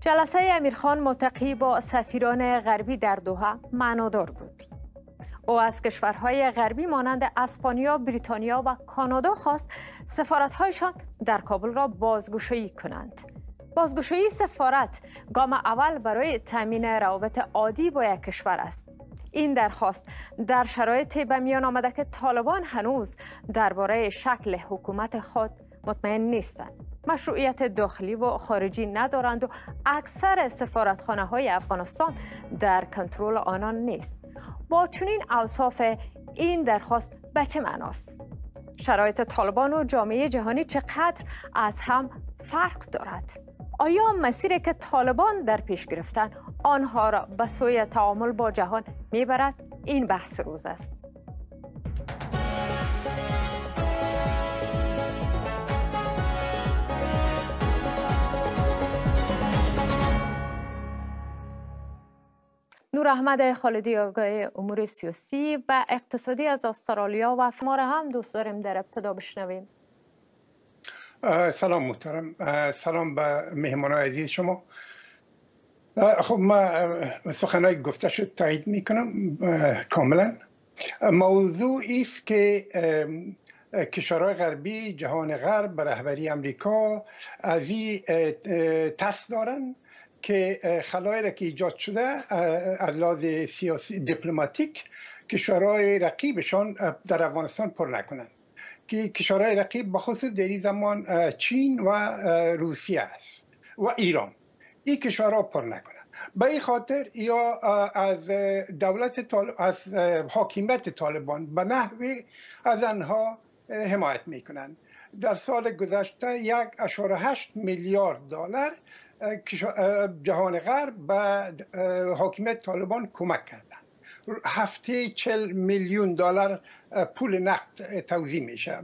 جلسه امیرخان متقی با سفیران غربی در دوحه معنادار بود. او از کشورهای غربی مانند اسپانیا، بریتانیا و کانادا خواست سفارتهایشان در کابل را بازگشایی کنند. بازگشایی سفارت گام اول برای تامین روابط عادی با یک کشور است. این درخواست در شرایطی به میان آمده که طالبان هنوز درباره شکل حکومت خود مطمئن نیستند. مشروعیت داخلی و خارجی ندارند و اکثر سفارتخانه های افغانستان در کنترل آنان نیست. با چنین اوصاف این درخواست به چه معناست؟ شرایط طالبان و جامعه جهانی چقدر از هم فرق دارد؟ آیا مسیری که طالبان در پیش گرفتن آنها را به سوی تعامل با جهان می‌برد؟ این بحث روز است. نور احمد خالدی آگاه امور سیاسی و اقتصادی از استرالیا و ما را هم دوست داریم در ابتدا بشنویم. سلام محترم. سلام به مهمان عزیز شما. خب ما سخنهای گفته شد تایید می‌کنم کاملا. موضوع است که کشورهای غربی جهان غرب به رهبری امریکا از این ترس دارن که خلایی که ایجاد شده از لحاظ سیاسی دیپلماتیک کشورهای رقیبشان در افغانستان پر نکنند. که کشورهای رقیب بخصوص در این زمان چین و روسیه است و ایران. این کشورها پر نکنند. به این خاطر یا از دولت طالب، از حاکمیت طالبان به نحوی از آنها حمایت می‌کنند. در سال گذشته یک هشت میلیارد دلار جهان غرب به حاکمیت طالبان کمک کردن هفته چل میلیون دلار پول نقد توضیح میشه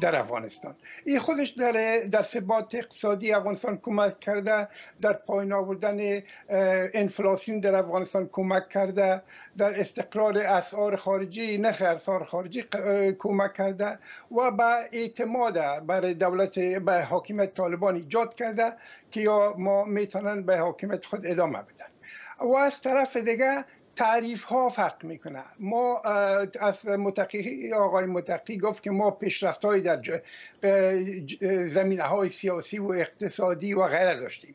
در افغانستان. این خودش در در ثبات اقتصادی افغانستان کمک کرده در پایین آوردن انفلاسیون در افغانستان کمک کرده در استقرار اسعار خارجی نرخ اسعار خارجی کمک کرده و به اعتماد برای دولت به حاکمیت طالبان ایجاد کرده که یا ما می‌تونن به حاکمیت خود ادامه بدن. و از طرف دیگه تعریف ها فرق می‌کنه. ما از متقی آقای متقی گفت که ما پیشرفت های در زمینه های سیاسی و اقتصادی و غیره داشتیم.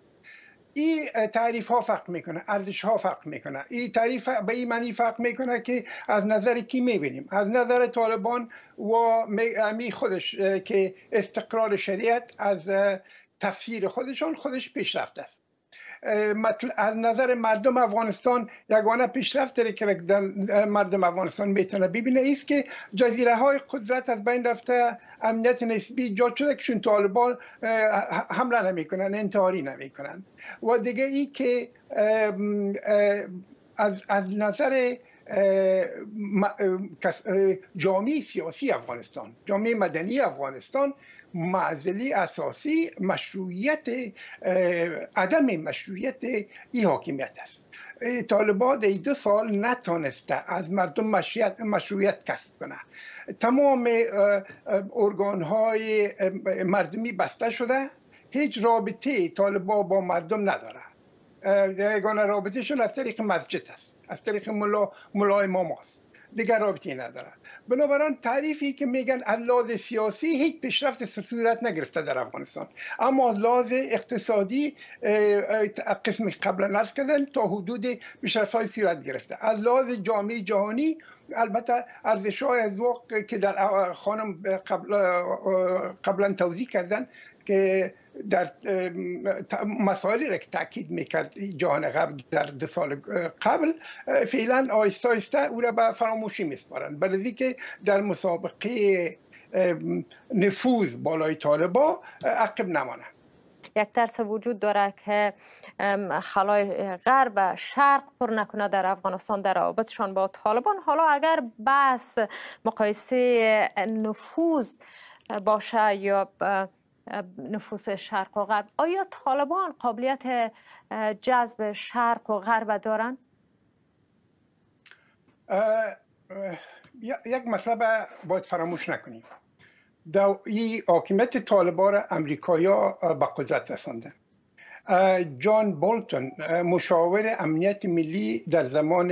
این تعریف ها فرق می‌کنه ارزش ها فرق می‌کنه. این تعریف به این معنی فرق می‌کنه که از نظر کی می‌بینیم؟ از نظر طالبان و می خودش که استقرار شریعت از تفسیر خودشان خودش پیشرفت است. از نظر مردم افغانستان یگانه پیشرفت داره که مردم افغانستان می‌تونه ببینه. است که جزیره های قدرت از بین رفته امنیت نسبی ایجاد شده که چون طالبان حمله نمی‌کنن انتحاری نمی‌کنن. و دیگه ای که از, از نظر جامعه سیاسی افغانستان جامعه مدنی افغانستان معزلی اساسی مشروعیت عدم مشروعیت این حاکمیت است. طالبان در دو سال نتانسته از مردم مشروعیت, مشروعیت کسب کنه. تمام ارگان های مردمی بسته شده. هیچ رابطه طالبان با مردم نداره. یگانه رابطهشون از طریق مسجد است. از طریق ملا ملای ماماست دیگر رابطی ندارد بنابراین تعریفی که میگن از لحاظ سیاسی هیچ پیشرفت صورت نگرفته در افغانستان. اما لحاظ اقتصادی قسم قبلا نرس کردن تا حدود پیشرفت های صورت گرفته. از لحاظ جامعه جهانی البته ارزش های از که در خانم قبلا توضیح کردن که در مسائلی را که تاکید می‌کرد جهان غرب در دو سال قبل فعلا آیسته آیسته او را به فراموشی میسپارند. برای که در مسابقه نفوذ بالای طالبا عقب نمانند یک ترس وجود داره که خلای غرب شرق پر نکنه در افغانستان در رابطشان با طالبان. حالا اگر بس مقایسه نفوذ باشه یا نفوس شرق و غرب. آیا طالبان قابلیت جذب شرق و غرب دارند؟ یک مسئله باید فراموش نکنیم. این حاکمیت طالبان را امریکایی به قدرت رساندن جان بولتون مشاور امنیت ملی در زمان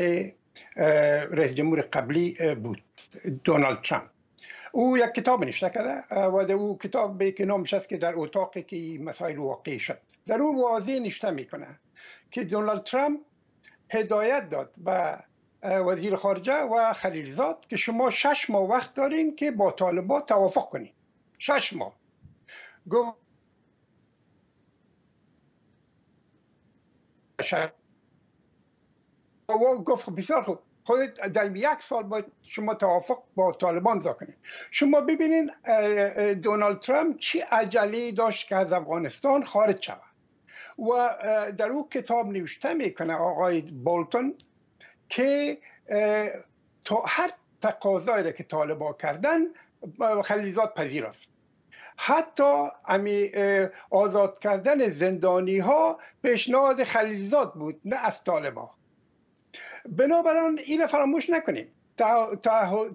رئیس جمهور قبلی بود. دونالد ترامپ. او یک کتاب نشته کرده و در او کتاب که نامش است که در اتاقی که مسائل واقعی شد. در او واضح نشته می‌کنه که دونالد ترامپ هدایت داد به وزیر خارجه و خلیلزاد که شما شش ماه وقت دارین که با طالبان توافق کنید شش ماه. گفت گفت بسیار خوب. خودت در یک سال باید شما توافق با طالبان دا کنید. شما ببینید دونالد ترامپ چی عجله داشت که از افغانستان خارج شود. و در او کتاب نوشته می‌کنه آقای بولتون که تا هر تقاضایی که طالبا کردن خلیزات پذیرفت حتی امی آزاد کردن زندانی ها پیشنهاد خلیزات بود نه از طالبا بنابراین این فراموش نکنیم.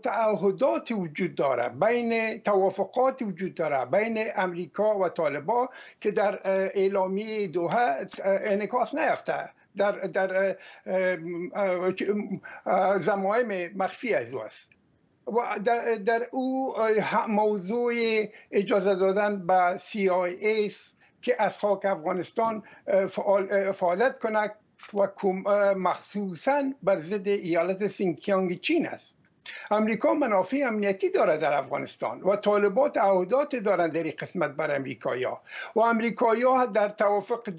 تعهدات وجود داره بین توافقات وجود داره بین امریکا و طالبا که در اعلامی دوها انعکاس نیفته در در زمایم مخفی از او است. و در, در او موضوع اجازه دادن به ای که از خاک افغانستان فعالیت کند. و مخصوصا بر ضد ایالت سینکیانگ چین است. امریکا منافع امنیتی داره در افغانستان و طالبات تعهدات دارند در قسمت بر امریکایی و امریکایی در توافق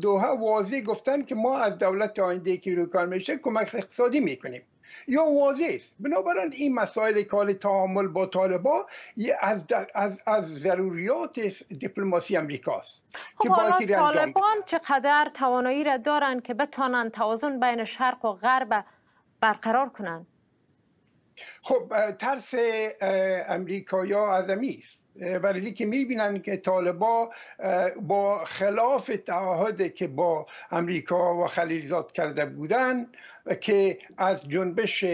دوها واضح گفتن که ما از دولت آینده که روی میشه کمک اقتصادی می‌کنیم. یا واضح. است بنابراین این مسائل کال تعامل با طالبا از, از, از ضروریات دیپلماسی امریکاست خب حالا طالبان چقدر توانایی را دارند که بتانند توازن بین شرق و غرب برقرار کنند خب ترس امریکایی از است. برای که می‌بینن که طالبا با خلاف تعهد که با امریکا و خلیلزاد کرده بودن که از جنبش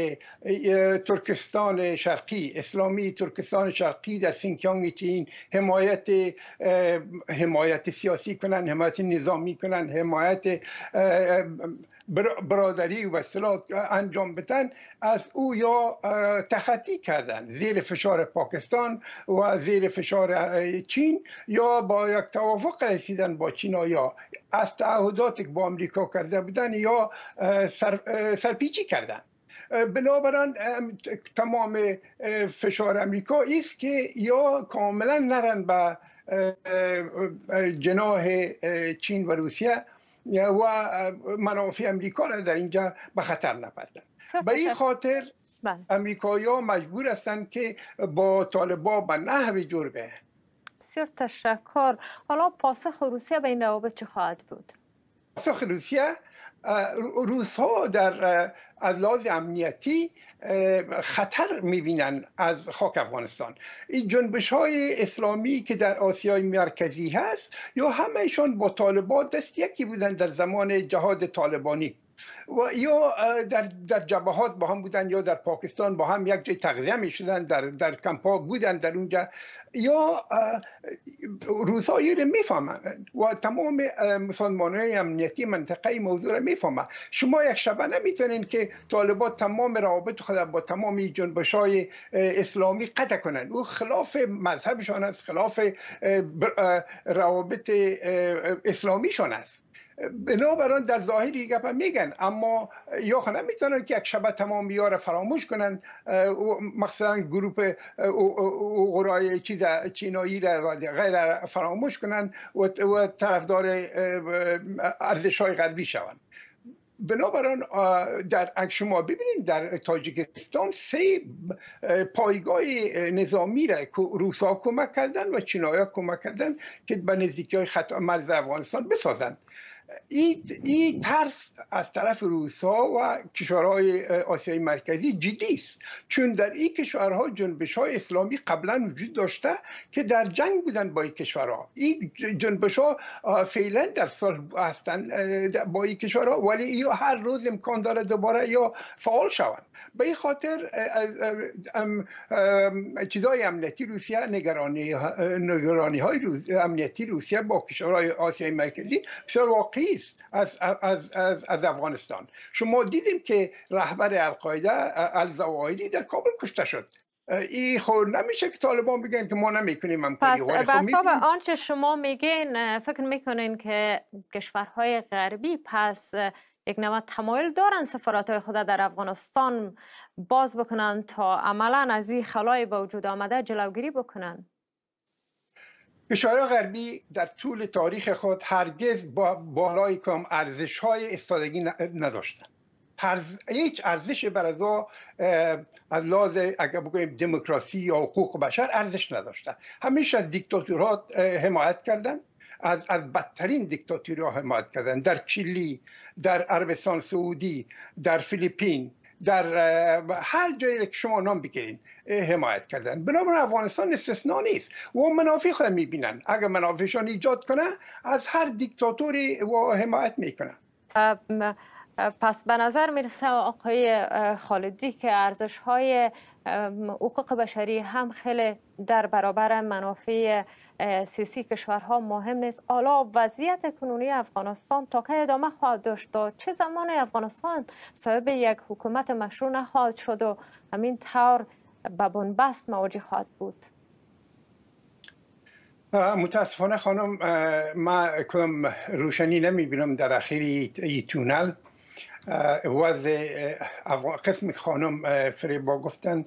ترکستان شرقی اسلامی ترکستان شرقی در سینکیانگ چین حمایت حمایت سیاسی کنن حمایت نظامی کنن حمایت برادری و اصطلاح انجام بدن از او یا تخطی کردن. زیر فشار پاکستان و زیر فشار چین یا با یک توافق رسیدن با چین از تعهداتی که با امریکا کرده بودن یا سر سرپیچی کردن. بنابراین تمام فشار امریکا است که یا کاملا نرن به جناه چین و روسیه و منافع امریکا را در اینجا به خطر نپردن به این خاطر بله. امریکایی ها مجبور هستند که با طالبا به نحو جور به بسیار تشکر. حالا پاسخ روسیه به این روابط چه خواهد بود؟ پاسخ روسیه روس ها در از لحاظ امنیتی خطر می‌بینن از خاک افغانستان. این جنبش های اسلامی که در آسیای مرکزی هست یا همهشان با طالبان دست یکی بودن در زمان جهاد طالبانی. و یا در, در جبهات با هم بودن یا در پاکستان با هم یک جای تغذیه می شدن در, در کمپا بودن در اونجا. یا روزایی رو می‌فهمن و تمام مسلمان های امنیتی منطقه موضوع رو می‌فهمن. شما یک شبه نمی‌تونین که طالبات تمام روابط خود با تمام جنبش های اسلامی قطع کنن. او خلاف مذهبشان است خلاف روابط اسلامیشان است. بنابراین در ظاهری گپ میگن اما یا خانه می‌تونن که یک شبه تمام بیار فراموش کنن. مثلا گروپ اوغرای چیز چینایی را غیر فراموش کنن و طرفدار ارزش های غربی شوند. بنابراین در شما ببینید در تاجیکستان سه پایگاه نظامی را روسا کمک کردن و چینایا کمک کردن که به نزدیکی های خط مرز افغانستان بسازند. این ای ترس از طرف روسا و کشورهای آسیای مرکزی جدی است. چون در این کشورها جنبش های اسلامی قبلا وجود داشته که در جنگ بودن با این کشورها. این جنبش ها فعلا در سال هستن با این کشورها ولی یا هر روز امکان داره دوباره یا فعال شوند. به این خاطر چیزای امنیتی روسیه نگرانی نگرانی های امنیتی روسیه با کشورهای آسیای مرکزی بسیار واقعی است از, از, از, از افغانستان. شما دیدیم که رهبر القاعده الزوایدی در کابل کشته شد. این خود نمیشه که طالبان بگن که ما نمی‌کنیم همکاری پس خب آنچه شما میگین فکر می‌کنین که کشورهای غربی پس یک نوع تمایل دارن سفارت های خود در افغانستان باز بکنن تا عملا از این خلای به وجود آمده جلوگیری بکنن؟ کشورهای غربی در طول تاریخ خود هرگز با بالای کم ارزش های استادگی نداشتند. هیچ ارزش بر از از لحاظ اگر بگویم دموکراسی یا حقوق بشر ارزش نداشته همیشه از دیکتاتورها حمایت کردن از از بدترین دیکتاتوری ها حمایت کردن در چیلی در عربستان سعودی در فیلیپین در هر جایی که شما نام بگیرین حمایت کردن. بنابراین افغانستان استثنا نیست. و منافع خود می‌بینن. اگر منافعشان ایجاد کنه از هر دیکتاتوری و حمایت می‌کنن. پس به نظر می‌رسه آقای خالدی که ارزش های حقوق بشری هم خیلی در برابر منافع سیاسی کشورها مهم نیست. حالا وضعیت کنونی افغانستان تا که ادامه خواهد داشت و چه زمان افغانستان صاحب یک حکومت مشروع نخواهد شد و همین طور به بنبست مواجه خواهد بود؟ متاسفانه خانم ما کدام روشنی نمی‌بینم در اخیر ای تونل. وضع قسم خانم فریبا گفتن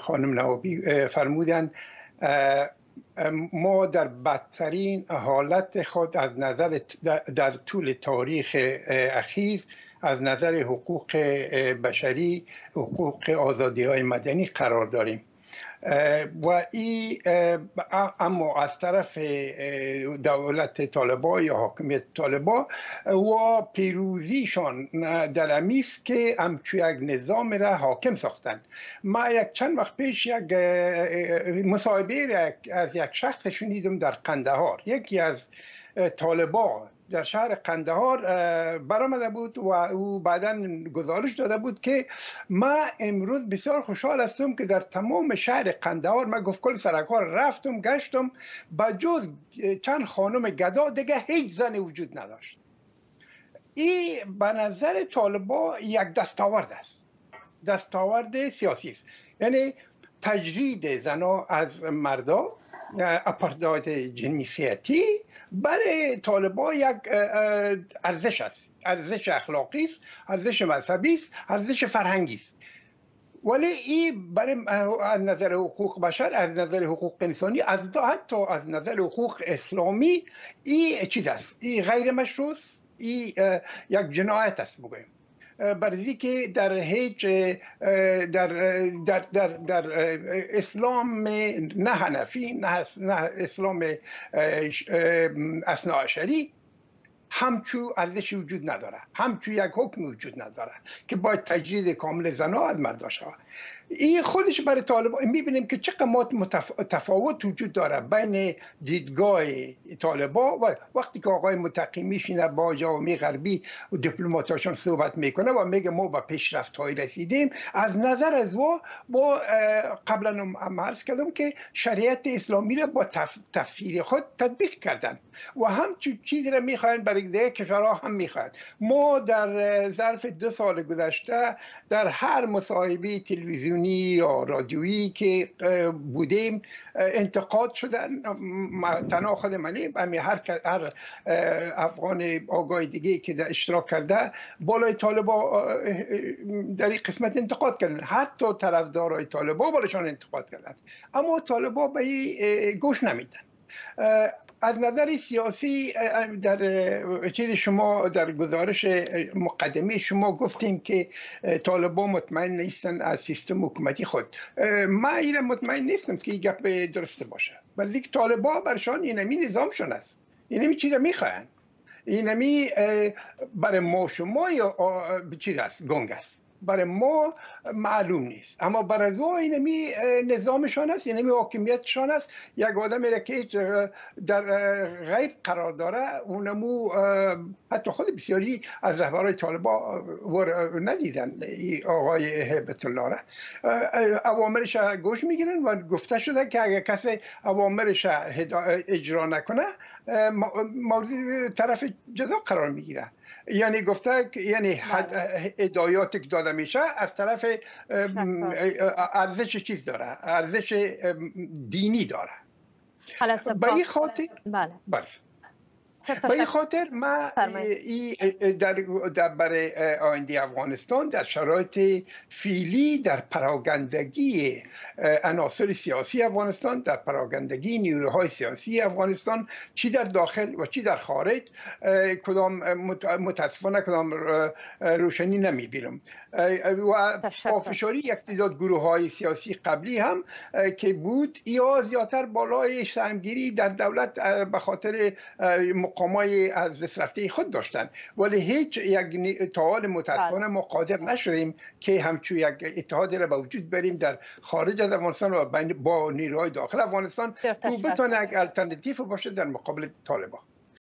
خانم نوابی فرمودن ما در بدترین حالت خود از نظر در طول تاریخ اخیر از نظر حقوق بشری حقوق آزادی های مدنی قرار داریم. و ای اما از طرف دولت طالبا یا حاکمیت طالبا و پیروزیشان در امیست که همچو یک نظام را حاکم ساختن. ما یک چند وقت پیش یک مصاحبه از یک شخص شنیدم در قندهار. یکی از طالبا در شهر قندهار برآمده بود و او بعدا گزارش داده بود که ما امروز بسیار خوشحال هستم که در تمام شهر قندهار ما گفت کل سرکار رفتم گشتم با جز چند خانم گدا دیگه هیچ زن وجود نداشت. این به نظر طالبا یک دستاورد است. دستاورد سیاسی است. یعنی تجرید زنا از مردا اپارداید جنسیتی برای طالبا یک ارزش است. ارزش اخلاقی است ارزش مذهبی است ارزش فرهنگی است. ولی این برای از نظر حقوق بشر از نظر حقوق انسانی از حتی از نظر حقوق اسلامی این چیز است این غیر مشروع این یک جنایت است بگویم برزی که در هیچ در, در, در, در اسلام نه هنفی نه, اسلام اصناعشری همچو ارزش وجود نداره. همچو یک حکم وجود نداره که باید تجدید کامل زنا از مردا این خودش برای طالبان می‌بینیم که چقدر متف... تفاوت وجود داره بین دیدگاه طالبا و وقتی که آقای متقی میشینه با جامعه غربی و دیپلماتاشون صحبت می‌کنه و میگه ما به پیشرفت های رسیدیم از نظر از و با قبلا هم عرض کردم که شریعت اسلامی را با تف... تفسیر خود تطبیق کردن و هم چیزی را می‌خواین برای دیگه کشورها هم می‌خواین. ما در ظرف دو سال گذشته در هر مصاحبه تلویزیون یا رادیویی که بودیم انتقاد شدن. تنها خود منی همین هر هر افغان آگاه دیگه که در اشتراک کرده بالای طالبا در این قسمت انتقاد کردن. حتی طرفدارای طالبا بالاشان انتقاد کردن. اما طالبا به گوش نمیدن. از نظر سیاسی در چیز شما در گزارش مقدمه شما گفتیم که طالبان مطمئن نیستن از سیستم حکومتی خود. ما این مطمئن نیستم که این گپ درسته باشه. ولی طالبان برشان این نظامشون است. این چیز را می‌خواهند اینمی برای ما شما یا چیز است گنگ است. برای ما معلوم نیست. اما برای او اینمی نظامشان است اینمی حاکمیتشان است. یک آدم که در غیب قرار داره اونمو حتی خود بسیاری از رهبرای طالبا ندیدن آقای هیبت الله را اوامرش گوش می‌گیرن و گفته شده که اگر کسی اوامرش اجرا نکنه مورد طرف جزا قرار می‌گیره. یعنی گفته یعنی بله. هدایات که داده میشه از طرف ارزش چیز داره؟ ارزش دینی داره. به این خاطر بله, بله. به این خاطر ما در, در برای آینده افغانستان در شرایط فیلی در پراگندگی عناصر سیاسی افغانستان در پراگندگی نیروهای سیاسی افغانستان چی در داخل و چی در خارج کدام متاسفانه کدام روشنی نمی‌بینم. و پافشاری یک تعداد گروه های سیاسی قبلی هم که بود یا زیادتر بالای سهمگیری در دولت به خاطر مقامای از دست رفته خود داشتند ولی هیچ یک تا حال متاسفانه ما قادر نشدیم که همچون یک اتحادی را به وجود بریم در خارج از افغانستان و با نیروهای داخل افغانستان تو بتونه یک الटरनेटیو باشه در مقابل طالبان